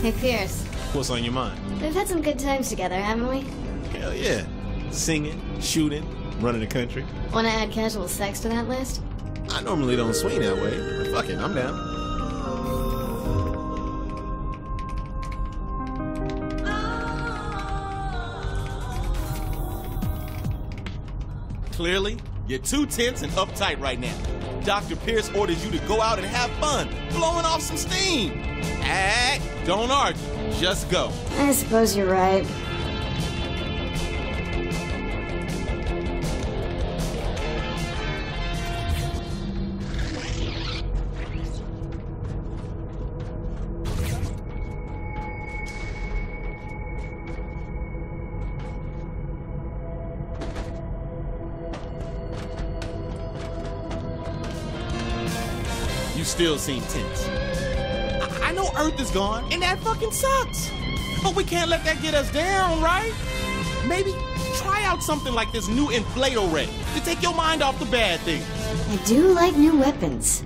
Hey, Pierce. What's on your mind? We've had some good times together, haven't we? Hell yeah. Singing, shooting, running the country. Want to add casual sex to that list? I normally don't swing that way, but fuck it, I'm down. Clearly, you're too tense and uptight right now. Dr. Pierce orders you to go out and have fun, blowing off some steam. Hey, don't argue, just go. I suppose you're right. You still seem tense. I, know Earth is gone, and that fucking sucks. But we can't let that get us down, right? Maybe try out something like this new inflator ray to take your mind off the bad things. I do like new weapons.